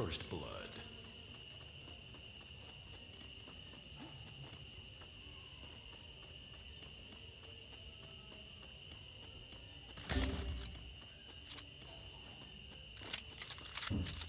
First Blood. Hmm.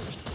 first.